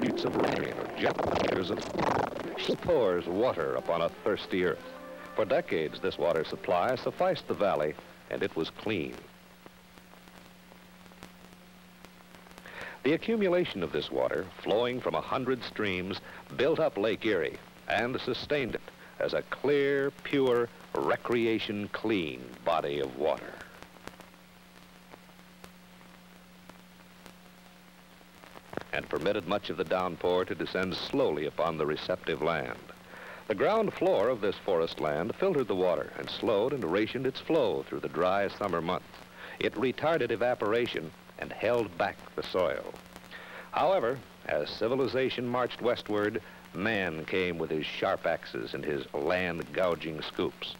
Beats of rain or jet meters of pours water upon a thirsty earth. For decades, this water supply sufficed the valley, and it was clean. The accumulation of this water, flowing from a hundred streams, built up Lake Erie and sustained it as a clear, pure, recreation clean body of water. And permitted much of the downpour to descend slowly upon the receptive land. The ground floor of this forest land filtered the water and slowed and rationed its flow through the dry summer months. It retarded evaporation and held back the soil. However, as civilization marched westward, man came with his sharp axes and his land-gouging scoops.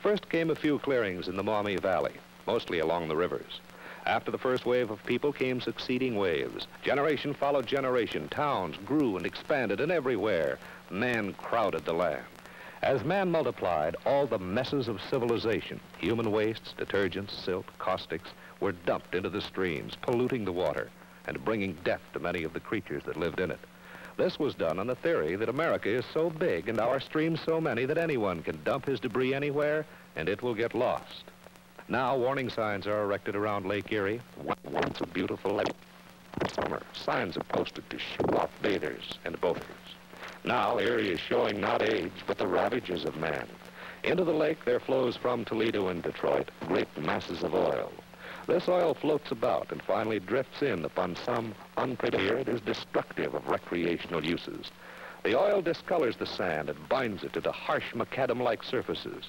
First came a few clearings in the Maumee Valley, mostly along the rivers. After the first wave of people came succeeding waves. Generation followed generation. Towns grew and expanded, and everywhere man crowded the land. As man multiplied, all the messes of civilization, human wastes, detergents, silt, caustics, were dumped into the streams, polluting the water and bringing death to many of the creatures that lived in it. This was done on the theory that America is so big and our streams so many that anyone can dump his debris anywhere and it will get lost. Now warning signs are erected around Lake Erie. Once a beautiful lake. Summer, signs are posted to shoo off bathers and boaters. Now Erie is showing not age, but the ravages of man. Into the lake there flows from Toledo and Detroit great masses of oil. This oil floats about and finally drifts in upon some unprepared is destructive of recreational uses. The oil discolors the sand and binds it to the harsh macadam-like surfaces.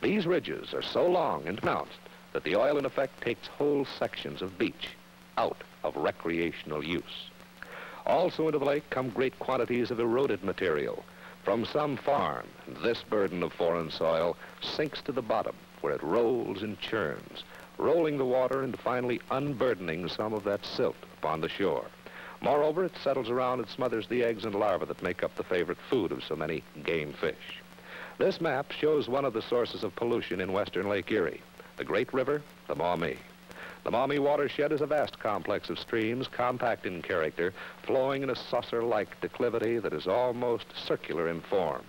These ridges are so long and pronounced that the oil in effect takes whole sections of beach out of recreational use. Also into the lake come great quantities of eroded material from some farm. This burden of foreign soil sinks to the bottom where it rolls and churns, rolling the water and finally unburdening some of that silt upon the shore. Moreover, it settles around and smothers the eggs and larvae that make up the favorite food of so many game fish. This map shows one of the sources of pollution in western Lake Erie, the great river, the Maumee. The Maumee watershed is a vast complex of streams, compact in character, flowing in a saucer-like declivity that is almost circular in form,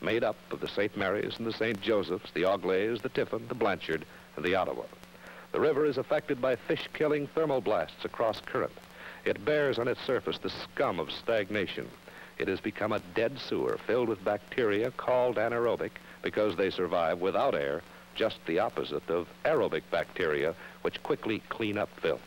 made up of the St. Mary's and the St. Joseph's, the Auglaize, the Tiffin, the Blanchard, and the Ottawa. The river is affected by fish-killing thermal blasts across current. It bears on its surface the scum of stagnation, it has become a dead sewer filled with bacteria called anaerobic because they survive without air, just the opposite of aerobic bacteria, which quickly clean up filth.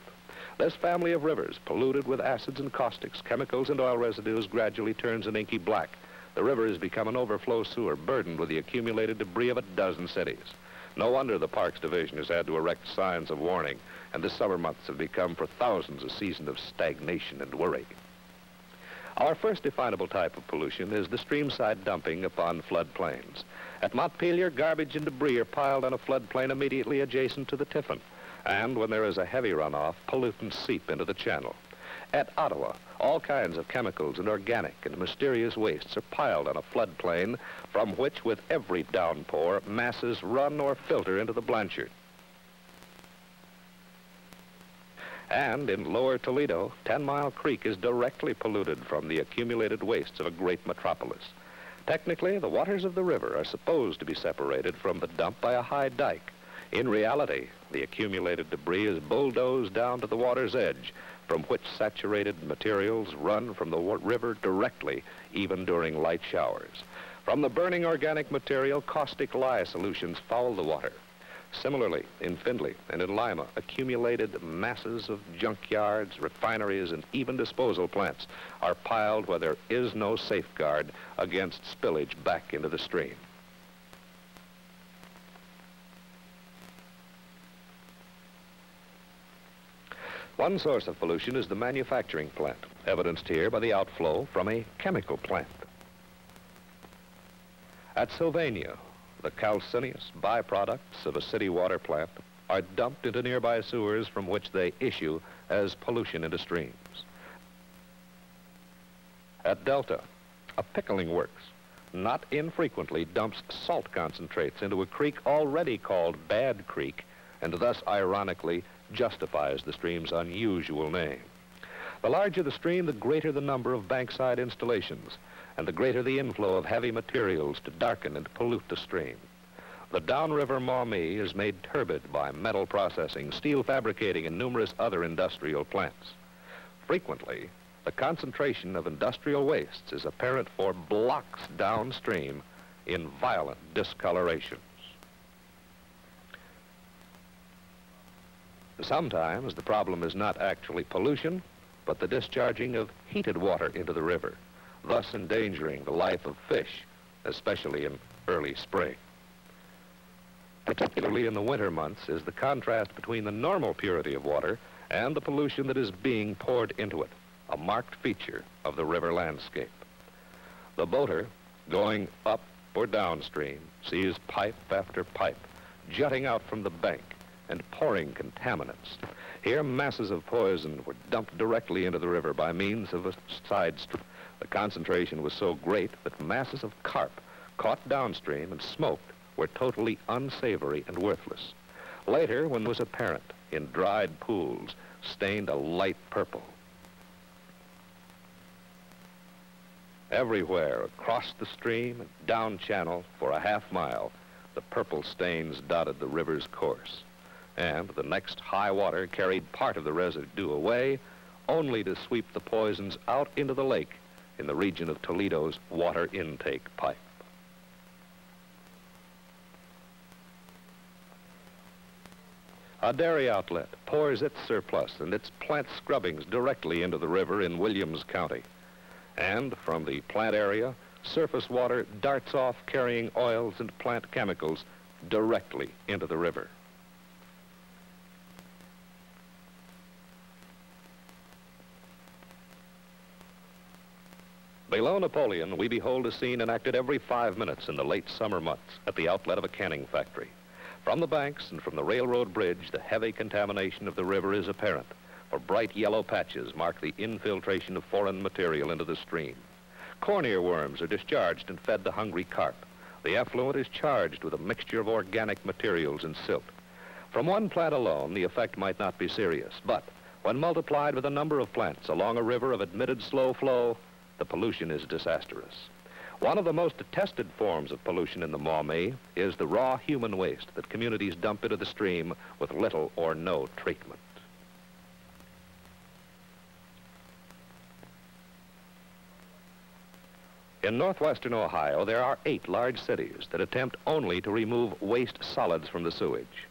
This family of rivers, polluted with acids and caustics, chemicals and oil residues, gradually turns an inky black. The river has become an overflow sewer burdened with the accumulated debris of a dozen cities. No wonder the Parks Division has had to erect signs of warning, and the summer months have become for thousands a season of stagnation and worry. Our first definable type of pollution is the streamside dumping upon floodplains. At Montpelier, garbage and debris are piled on a floodplain immediately adjacent to the Tiffin. And when there is a heavy runoff, pollutants seep into the channel. At Ottawa, all kinds of chemicals and organic and mysterious wastes are piled on a floodplain from which, with every downpour, masses run or filter into the Blanchard. And in lower Toledo, Ten Mile Creek is directly polluted from the accumulated wastes of a great metropolis. Technically, the waters of the river are supposed to be separated from the dump by a high dike. In reality, the accumulated debris is bulldozed down to the water's edge, from which saturated materials run from the river directly, even during light showers. From the burning organic material, caustic lye solutions foul the water. Similarly, in Findlay and in Lima, accumulated masses of junkyards, refineries, and even disposal plants are piled where there is no safeguard against spillage back into the stream. One source of pollution is the manufacturing plant, evidenced here by the outflow from a chemical plant. At Sylvania, the calcareous byproducts of a city water plant are dumped into nearby sewers from which they issue as pollution into streams. At Delta, a pickling works not infrequently dumps salt concentrates into a creek already called Bad Creek and thus ironically justifies the stream's unusual name. The larger the stream, the greater the number of bankside installations, and the greater the inflow of heavy materials to darken and pollute the stream. The downriver Maumee is made turbid by metal processing, steel fabricating, and numerous other industrial plants. Frequently, the concentration of industrial wastes is apparent for blocks downstream in violent discolorations. Sometimes the problem is not actually pollution, but the discharging of heated water into the river, thus endangering the life of fish, especially in early spring particularly in the winter months, is the contrast between the normal purity of water and the pollution that is being poured into it, a marked feature of the river landscape. The boater, going up or downstream, sees pipe after pipe jutting out from the bank and pouring contaminants. Here, masses of poison were dumped directly into the river by means of a side stream. The concentration was so great that masses of carp caught downstream and smoked were totally unsavory and worthless. Later, when it was apparent in dried pools, stained a light purple. Everywhere across the stream and down channel for a half mile, the purple stains dotted the river's course. And the next high water carried part of the residue away, only to sweep the poisons out into the lake in the region of Toledo's water intake pipe. A dairy outlet pours its surplus and its plant scrubbings directly into the river in Williams County. And from the plant area, surface water darts off carrying oils and plant chemicals directly into the river. Below Napoleon, we behold a scene enacted every five minutes in the late summer months at the outlet of a canning factory. From the banks and from the railroad bridge, the heavy contamination of the river is apparent, for bright yellow patches mark the infiltration of foreign material into the stream. Corn earworms are discharged and fed the hungry carp. The effluent is charged with a mixture of organic materials and silt. From one plant alone, the effect might not be serious, but when multiplied with a number of plants along a river of admitted slow flow, the pollution is disastrous. One of the most detested forms of pollution in the Maumee is the raw human waste that communities dump into the stream with little or no treatment. In northwestern Ohio, there are eight large cities that attempt only to remove waste solids from the sewage.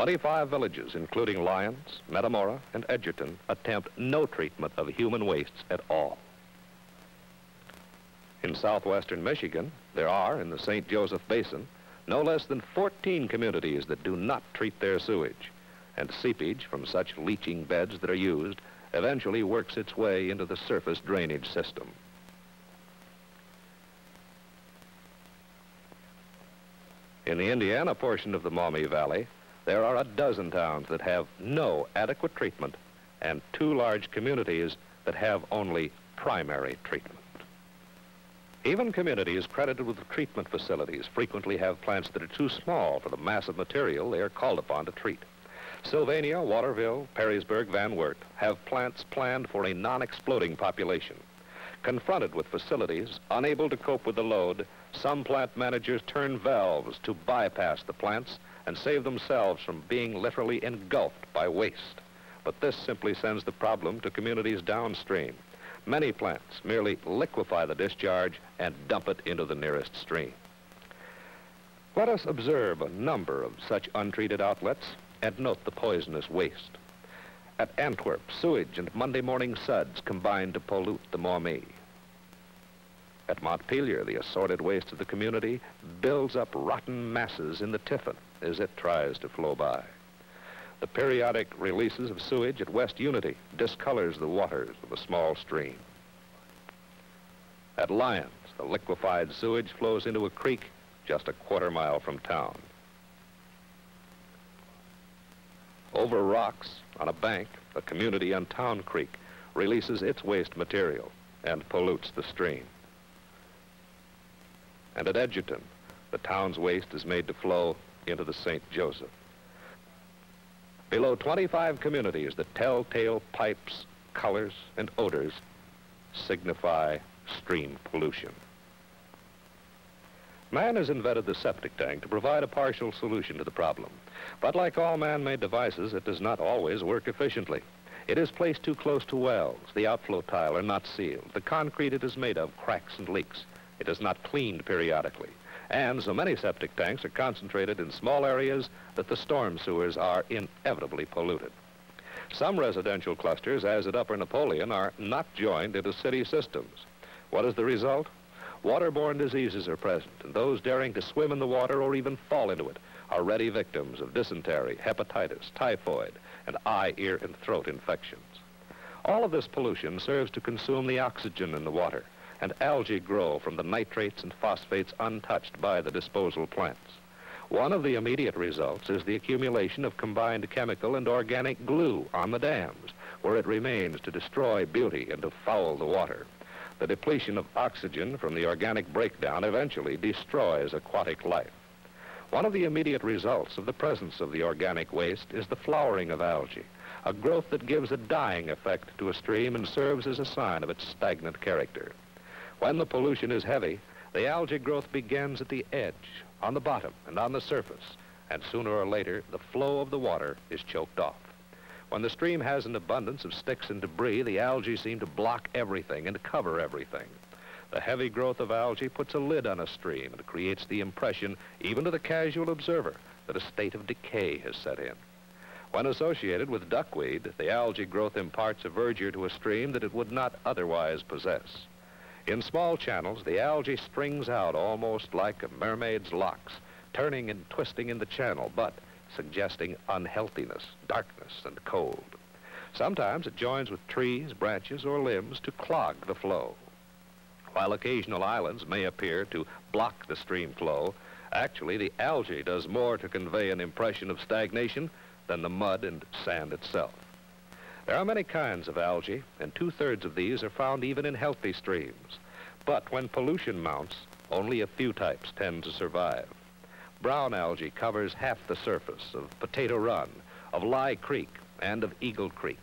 25 villages, including Lyons, Metamora, and Edgerton, attempt no treatment of human wastes at all. In southwestern Michigan, there are, in the St. Joseph Basin, no less than 14 communities that do not treat their sewage, and seepage from such leaching beds that are used eventually works its way into the surface drainage system. In the Indiana portion of the Maumee Valley, there are a dozen towns that have no adequate treatment and two large communities that have only primary treatment. Even communities credited with treatment facilities frequently have plants that are too small for the mass of material they are called upon to treat. Sylvania, Waterville, Perrysburg, Van Wert have plants planned for a non-exploding population. Confronted with facilities unable to cope with the load, some plant managers turn valves to bypass the plants and save themselves from being literally engulfed by waste. But this simply sends the problem to communities downstream. Many plants merely liquefy the discharge and dump it into the nearest stream. Let us observe a number of such untreated outlets and note the poisonous waste. At Antwerp, sewage and Monday morning suds combine to pollute the Maumee. At Montpelier, the assorted waste of the community builds up rotten masses in the Tiffin as it tries to flow by. The periodic releases of sewage at West Unity discolors the waters of a small stream. At Lyons, the liquefied sewage flows into a creek just a quarter mile from town. Over rocks on a bank, the community on Town Creek releases its waste material and pollutes the stream. And at Edgerton, the town's waste is made to flow into the St. Joseph. Below 25 communities, the telltale pipes, colors, and odors signify stream pollution. Man has invented the septic tank to provide a partial solution to the problem. But like all man-made devices, it does not always work efficiently. It is placed too close to wells. The outflow tile are not sealed. The concrete it is made of cracks and leaks. It is not cleaned periodically. And so many septic tanks are concentrated in small areas that the storm sewers are inevitably polluted. Some residential clusters, as at Upper Napoleon, are not joined into city systems. What is the result? Waterborne diseases are present, and those daring to swim in the water or even fall into it are ready victims of dysentery, hepatitis, typhoid, and eye, ear, and throat infections. All of this pollution serves to consume the oxygen in the water, and algae grow from the nitrates and phosphates untouched by the disposal plants. One of the immediate results is the accumulation of combined chemical and organic glue on the dams, where it remains to destroy beauty and to foul the water. The depletion of oxygen from the organic breakdown eventually destroys aquatic life. One of the immediate results of the presence of the organic waste is the flowering of algae, a growth that gives a dying effect to a stream and serves as a sign of its stagnant character. When the pollution is heavy, the algae growth begins at the edge, on the bottom, and on the surface, and sooner or later, the flow of the water is choked off. When the stream has an abundance of sticks and debris, the algae seem to block everything and cover everything. The heavy growth of algae puts a lid on a stream and creates the impression, even to the casual observer, that a state of decay has set in. When associated with duckweed, the algae growth imparts a verdure to a stream that it would not otherwise possess. In small channels, the algae strings out almost like a mermaid's locks, turning and twisting in the channel, but suggesting unhealthiness, darkness, and cold. Sometimes it joins with trees, branches, or limbs to clog the flow. While occasional islands may appear to block the stream flow, actually the algae does more to convey an impression of stagnation than the mud and sand itself. There are many kinds of algae, and two-thirds of these are found even in healthy streams. But when pollution mounts, only a few types tend to survive. Brown algae covers half the surface of Potato Run, of Lye Creek, and of Eagle Creek.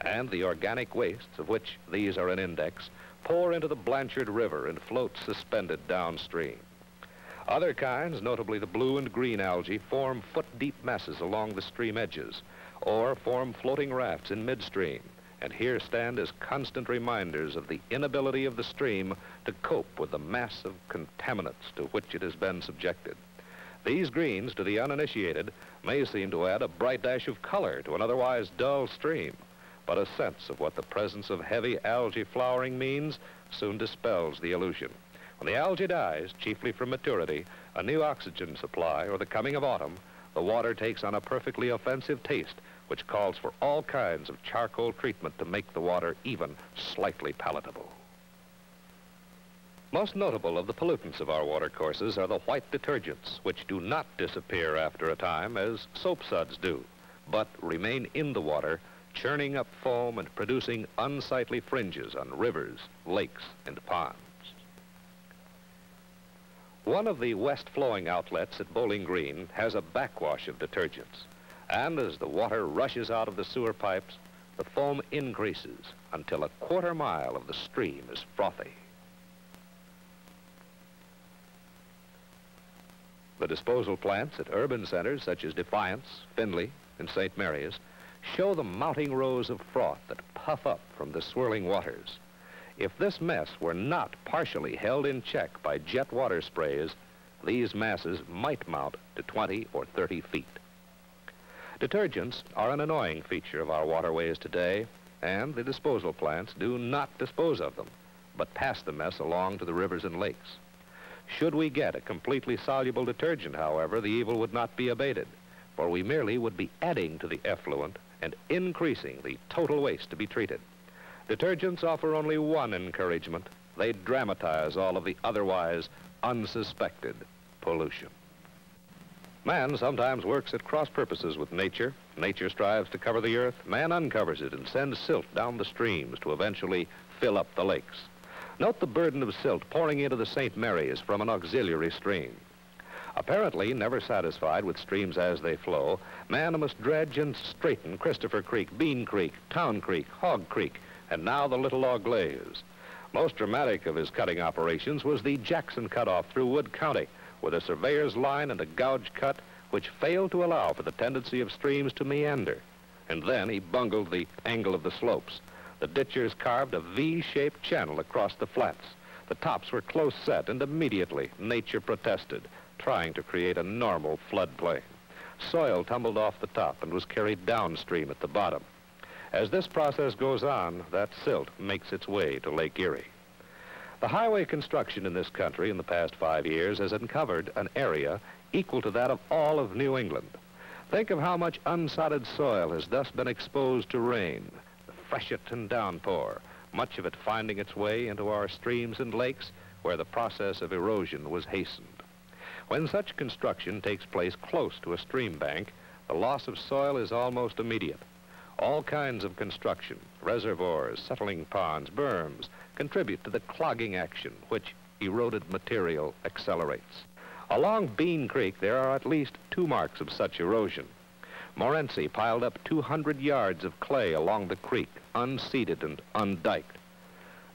And the organic wastes, of which these are an index, pour into the Blanchard River and float suspended downstream. Other kinds, notably the blue and green algae, form foot-deep masses along the stream edges, or form floating rafts in midstream, and here stand as constant reminders of the inability of the stream to cope with the mass of contaminants to which it has been subjected. These greens, to the uninitiated, may seem to add a bright dash of color to an otherwise dull stream, but a sense of what the presence of heavy algae flowering means soon dispels the illusion. When the algae dies, chiefly from maturity, a new oxygen supply, or the coming of autumn, the water takes on a perfectly offensive taste, which calls for all kinds of charcoal treatment to make the water even slightly palatable. Most notable of the pollutants of our watercourses are the white detergents, which do not disappear after a time as soap suds do, but remain in the water, churning up foam and producing unsightly fringes on rivers, lakes, and ponds. One of the west-flowing outlets at Bowling Green has a backwash of detergents, and as the water rushes out of the sewer pipes, the foam increases until a quarter mile of the stream is frothy. The disposal plants at urban centers such as Defiance, Findlay, and St. Mary's show the mounting rows of froth that puff up from the swirling waters. If this mess were not partially held in check by jet water sprays, these masses might mount to 20 or 30 feet. Detergents are an annoying feature of our waterways today, and the disposal plants do not dispose of them, but pass the mess along to the rivers and lakes. Should we get a completely soluble detergent, however, the evil would not be abated, for we merely would be adding to the effluent and increasing the total waste to be treated. Detergents offer only one encouragement. They dramatize all of the otherwise unsuspected pollution. Man sometimes works at cross purposes with nature. Nature strives to cover the earth. Man uncovers it and sends silt down the streams to eventually fill up the lakes. Note the burden of silt pouring into the St. Mary's from an auxiliary stream. Apparently, never satisfied with streams as they flow, man must dredge and straighten Christopher Creek, Bean Creek, Town Creek, Hog Creek, and now the Little Auglaize. Most dramatic of his cutting operations was the Jackson cutoff through Wood County, with a surveyor's line and a gouge cut which failed to allow for the tendency of streams to meander. And then he bungled the angle of the slopes. The ditchers carved a V-shaped channel across the flats. The tops were close set, and immediately nature protested trying to create a normal floodplain. Soil tumbled off the top and was carried downstream at the bottom. As this process goes on, that silt makes its way to Lake Erie. The highway construction in this country in the past five years has uncovered an area equal to that of all of New England. Think of how much unsodded soil has thus been exposed to rain, the freshet and downpour, much of it finding its way into our streams and lakes where the process of erosion was hastened. When such construction takes place close to a stream bank, the loss of soil is almost immediate. All kinds of construction, reservoirs, settling ponds, berms, contribute to the clogging action, which eroded material accelerates. Along Bean Creek, there are at least two marks of such erosion. Morenci piled up 200 yards of clay along the creek, unseeded and undiked.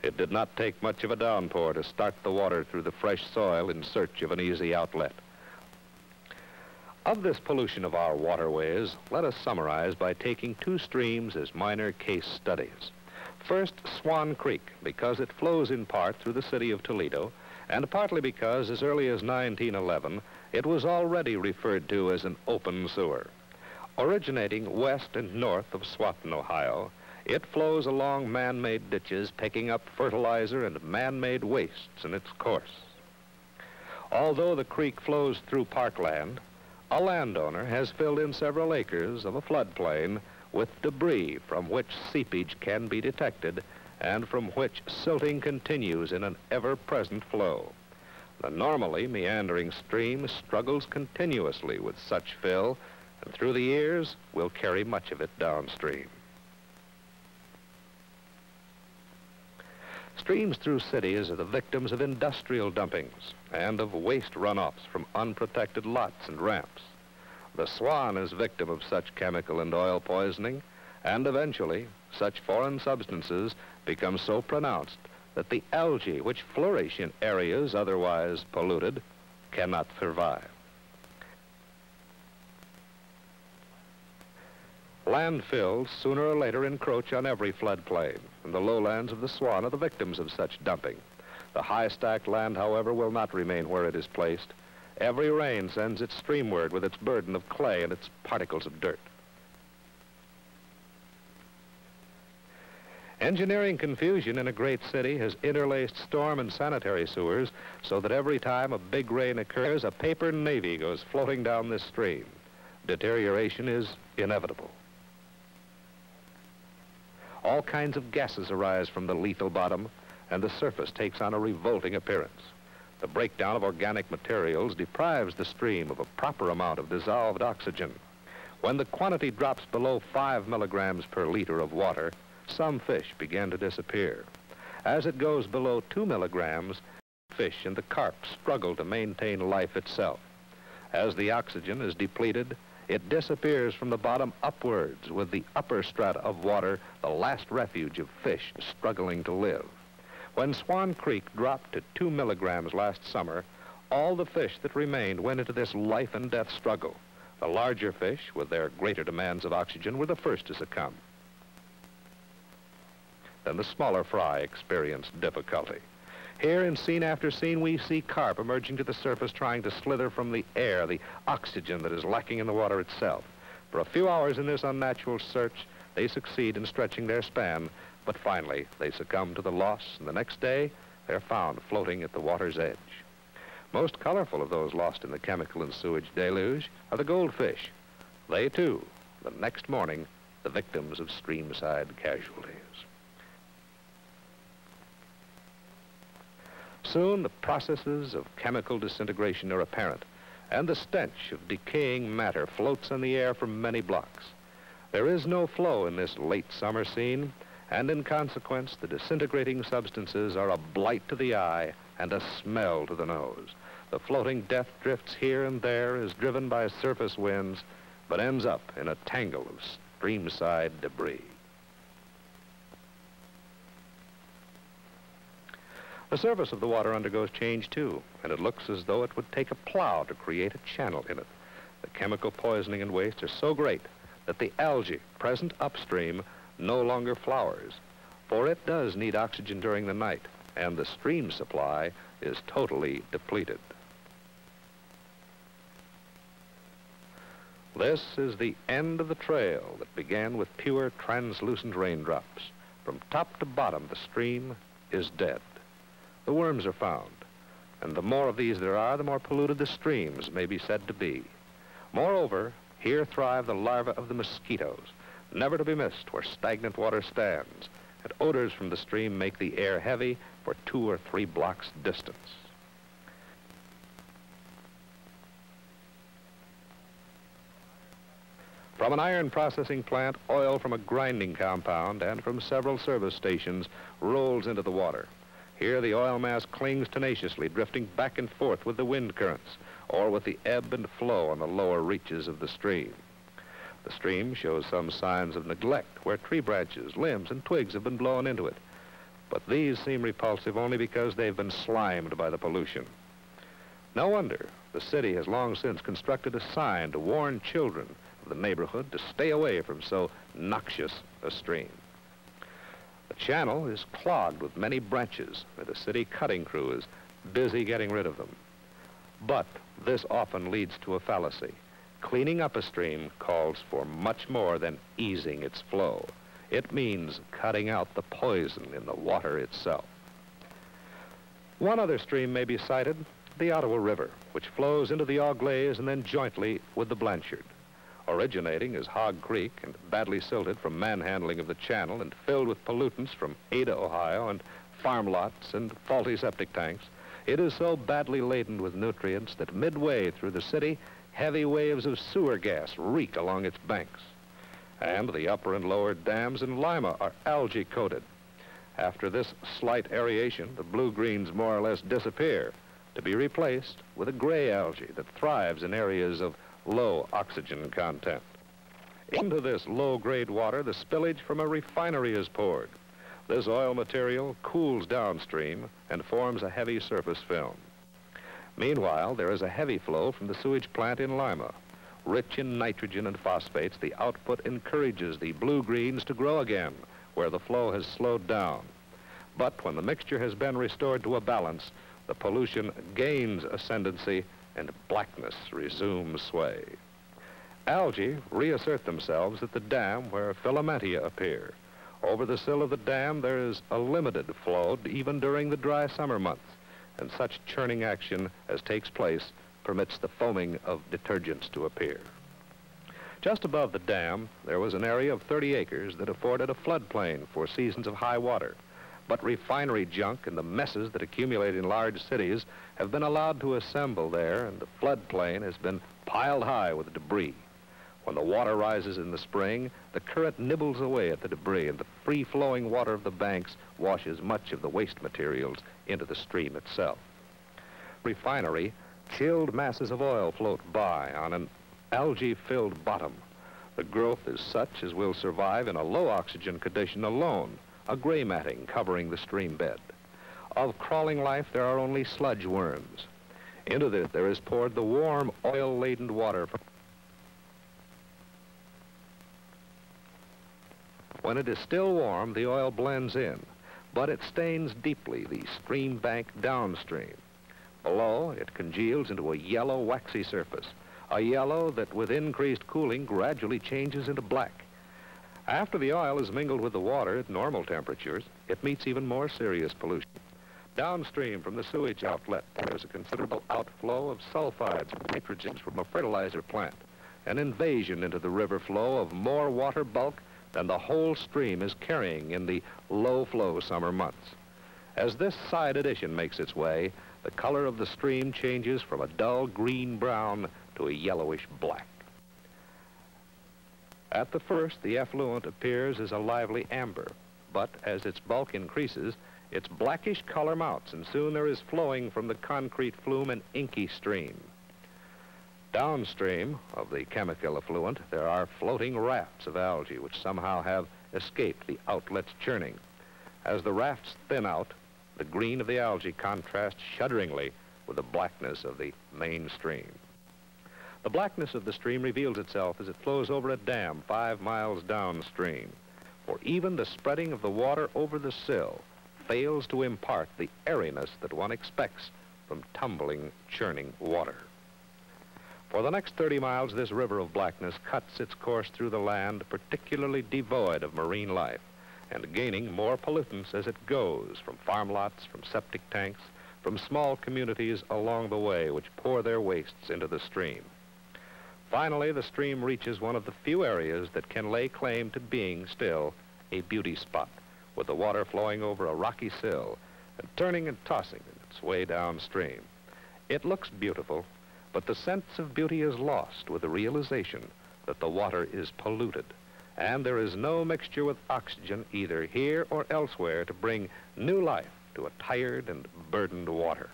It did not take much of a downpour to start the water through the fresh soil in search of an easy outlet. Of this pollution of our waterways, let us summarize by taking two streams as minor case studies. First, Swan Creek, because it flows in part through the city of Toledo, and partly because as early as 1911, it was already referred to as an open sewer. Originating west and north of Swanton, Ohio, it flows along man-made ditches, picking up fertilizer and man-made wastes in its course. Although the creek flows through parkland, a landowner has filled in several acres of a floodplain with debris from which seepage can be detected and from which silting continues in an ever-present flow. The normally meandering stream struggles continuously with such fill and through the years will carry much of it downstream. Streams through cities are the victims of industrial dumpings and of waste runoffs from unprotected lots and ramps. The swan is victim of such chemical and oil poisoning, and eventually such foreign substances become so pronounced that the algae which flourish in areas otherwise polluted cannot survive. Landfills sooner or later encroach on every floodplain, and the lowlands of the Swan are the victims of such dumping. The high-stacked land, however, will not remain where it is placed. Every rain sends it streamward with its burden of clay and its particles of dirt. Engineering confusion in a great city has interlaced storm and sanitary sewers so that every time a big rain occurs, a paper navy goes floating down this stream. Deterioration is inevitable. All kinds of gases arise from the lethal bottom, and the surface takes on a revolting appearance. The breakdown of organic materials deprives the stream of a proper amount of dissolved oxygen. When the quantity drops below 5 milligrams per liter of water, some fish begin to disappear. As it goes below 2 milligrams, fish and the carp struggle to maintain life itself. As the oxygen is depleted, it disappears from the bottom upwards with the upper strata of water, the last refuge of fish struggling to live. When Swan Creek dropped to two milligrams last summer, all the fish that remained went into this life and death struggle. The larger fish, with their greater demands of oxygen, were the first to succumb. Then the smaller fry experienced difficulty. Here in scene after scene, we see carp emerging to the surface trying to slither from the air, the oxygen that is lacking in the water itself. For a few hours in this unnatural search, they succeed in stretching their span, but finally they succumb to the loss, and the next day they're found floating at the water's edge. Most colorful of those lost in the chemical and sewage deluge are the goldfish. They, too, the next morning, the victims of streamside casualties. Soon the processes of chemical disintegration are apparent, and the stench of decaying matter floats in the air for many blocks. There is no flow in this late summer scene, and in consequence, the disintegrating substances are a blight to the eye and a smell to the nose. The floating death drifts here and there, is driven by surface winds, but ends up in a tangle of streamside debris. The surface of the water undergoes change too, and it looks as though it would take a plow to create a channel in it. The chemical poisoning and waste are so great that the algae present upstream no longer flowers, for it does need oxygen during the night, and the stream supply is totally depleted. This is the end of the trail that began with pure translucent raindrops. From top to bottom, the stream is dead. The worms are found, and the more of these there are, the more polluted the streams may be said to be. Moreover, here thrive the larvae of the mosquitoes, never to be missed where stagnant water stands, and odors from the stream make the air heavy for two or three blocks distance. From an iron processing plant, oil from a grinding compound and from several service stations rolls into the water. Here the oil mass clings tenaciously, drifting back and forth with the wind currents or with the ebb and flow on the lower reaches of the stream. The stream shows some signs of neglect where tree branches, limbs, and twigs have been blown into it. But these seem repulsive only because they've been slimed by the pollution. No wonder the city has long since constructed a sign to warn children of the neighborhood to stay away from so noxious a stream. Channel is clogged with many branches, where the city cutting crew is busy getting rid of them. But this often leads to a fallacy. Cleaning up a stream calls for much more than easing its flow. It means cutting out the poison in the water itself. One other stream may be cited, the Ottawa River, which flows into the Au and then jointly with the Blanchard originating as Hog Creek and badly silted from manhandling of the channel and filled with pollutants from Ada, Ohio, and farm lots and faulty septic tanks, it is so badly laden with nutrients that midway through the city, heavy waves of sewer gas reek along its banks. And the upper and lower dams in Lima are algae coated. After this slight aeration, the blue-greens more or less disappear to be replaced with a gray algae that thrives in areas of low oxygen content. Into this low-grade water, the spillage from a refinery is poured. This oil material cools downstream and forms a heavy surface film. Meanwhile, there is a heavy flow from the sewage plant in Lima. Rich in nitrogen and phosphates, the output encourages the blue-greens to grow again, where the flow has slowed down. But when the mixture has been restored to a balance, the pollution gains ascendancy and blackness resumes sway. Algae reassert themselves at the dam where filamentia appear. Over the sill of the dam, there is a limited flow even during the dry summer months, and such churning action as takes place permits the foaming of detergents to appear. Just above the dam, there was an area of 30 acres that afforded a floodplain for seasons of high water. But refinery junk and the messes that accumulate in large cities have been allowed to assemble there, and the floodplain has been piled high with debris. When the water rises in the spring, the current nibbles away at the debris, and the free-flowing water of the banks washes much of the waste materials into the stream itself. Refinery, chilled masses of oil float by on an algae-filled bottom. The growth is such as will survive in a low oxygen condition alone, a gray matting covering the stream bed. Of crawling life, there are only sludge worms. Into this, there is poured the warm, oil-laden water. When it is still warm, the oil blends in, but it stains deeply the stream bank downstream. Below, it congeals into a yellow, waxy surface, a yellow that with increased cooling gradually changes into black. After the oil is mingled with the water at normal temperatures, it meets even more serious pollution. Downstream from the sewage outlet, there's a considerable outflow of sulfides and nitrogens from a fertilizer plant, an invasion into the river flow of more water bulk than the whole stream is carrying in the low-flow summer months. As this side addition makes its way, the color of the stream changes from a dull green-brown to a yellowish black. At the first, the effluent appears as a lively amber, but as its bulk increases, Its blackish color mounts, and soon there is flowing from the concrete flume an inky stream. Downstream of the chemical effluent, there are floating rafts of algae which somehow have escaped the outlet's churning. As the rafts thin out, the green of the algae contrasts shudderingly with the blackness of the main stream. The blackness of the stream reveals itself as it flows over a dam five miles downstream, for even the spreading of the water over the sill fails to impart the airiness that one expects from tumbling, churning water. For the next 30 miles, this river of blackness cuts its course through the land particularly devoid of marine life and gaining more pollutants as it goes from farm lots, from septic tanks, from small communities along the way which pour their wastes into the stream. Finally, the stream reaches one of the few areas that can lay claim to being still a beauty spot, with the water flowing over a rocky sill and turning and tossing in its way downstream. It looks beautiful, but the sense of beauty is lost with the realization that the water is polluted, and there is no mixture with oxygen either here or elsewhere to bring new life to a tired and burdened water.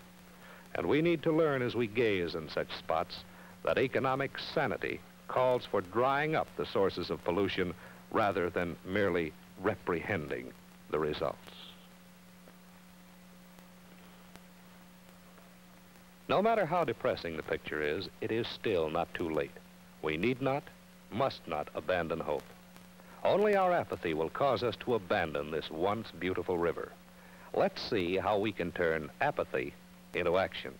And we need to learn as we gaze in such spots that economic sanity calls for drying up the sources of pollution rather than merely reprehending the results. No matter how depressing the picture is, it is still not too late. We need not, must not abandon hope. Only our apathy will cause us to abandon this once beautiful river. Let's see how we can turn apathy into action.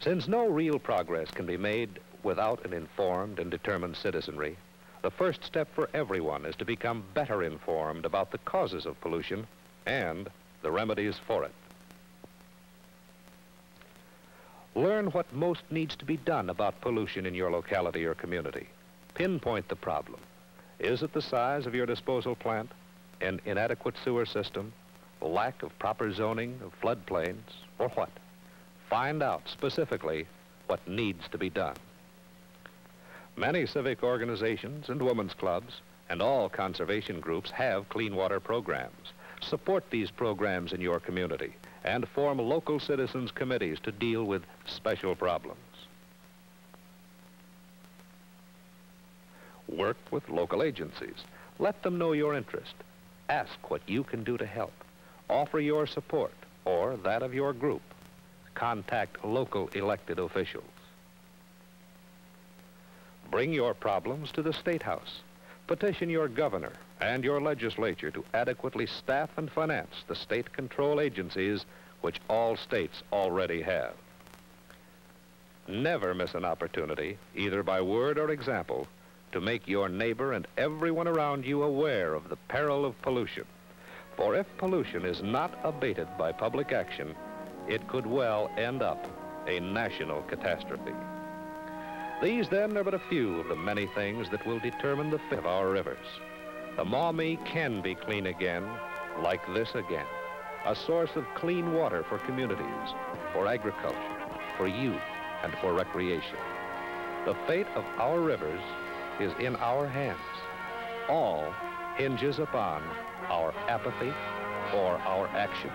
Since no real progress can be made without an informed and determined citizenry, the first step for everyone is to become better informed about the causes of pollution and the remedies for it. Learn what most needs to be done about pollution in your locality or community. Pinpoint the problem. Is it the size of your disposal plant, an inadequate sewer system, lack of proper zoning of floodplains, or what? Find out specifically what needs to be done. Many civic organizations and women's clubs and all conservation groups have clean water programs. Support these programs in your community and form local citizens committees to deal with special problems. Work with local agencies. Let them know your interest. Ask what you can do to help. Offer your support or that of your group. Contact local elected officials. Bring your problems to the State House. Petition your governor and your legislature to adequately staff and finance the state control agencies which all states already have. Never miss an opportunity, either by word or example, to make your neighbor and everyone around you aware of the peril of pollution. For if pollution is not abated by public action, it could well end up a national catastrophe. These, then, are but a few of the many things that will determine the fate of our rivers. The Maumee can be clean again, like this again a source of clean water for communities, for agriculture, for youth, and for recreation. The fate of our rivers is in our hands. All hinges upon our apathy or our action.